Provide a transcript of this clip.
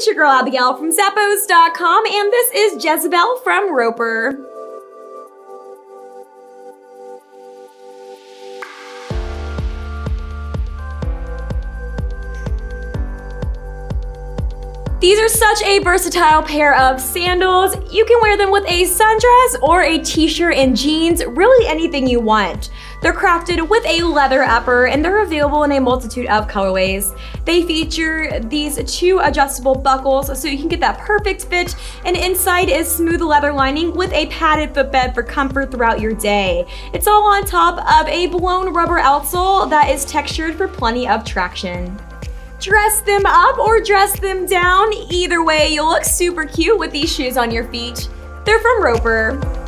it's your girl Abigail from Zappos.com, and this is Jezebel from Roper. These are such a versatile pair of sandals. You can wear them with a sundress or a t-shirt and jeans, really anything you want. They're crafted with a leather upper and they're available in a multitude of colorways. They feature these two adjustable buckles so you can get that perfect fit and inside is smooth leather lining with a padded footbed for comfort throughout your day. It's all on top of a blown rubber outsole that is textured for plenty of traction dress them up or dress them down. Either way, you'll look super cute with these shoes on your feet. They're from Roper.